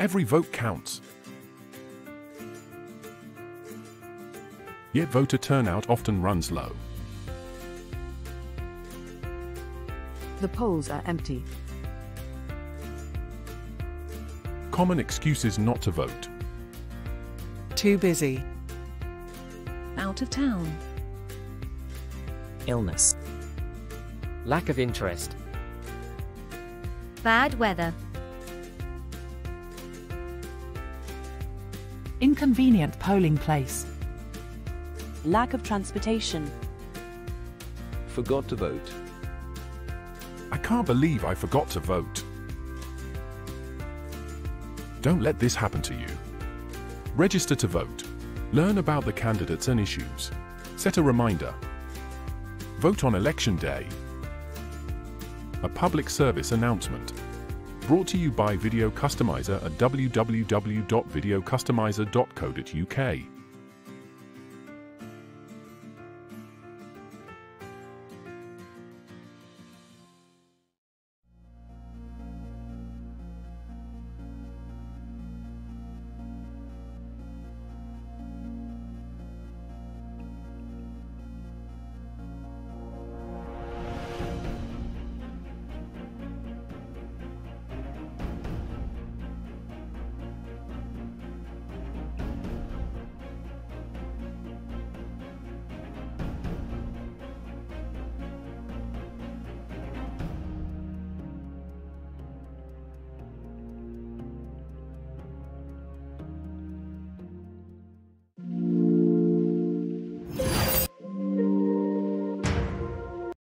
Every vote counts. Yet voter turnout often runs low. The polls are empty. Common excuses not to vote. Too busy. Out of town. Illness. Lack of interest. Bad weather. Inconvenient polling place. Lack of transportation. Forgot to vote. I can't believe I forgot to vote. Don't let this happen to you. Register to vote. Learn about the candidates and issues. Set a reminder. Vote on election day. A public service announcement. Brought to you by Video Customizer at www.videocustomizer.co.uk.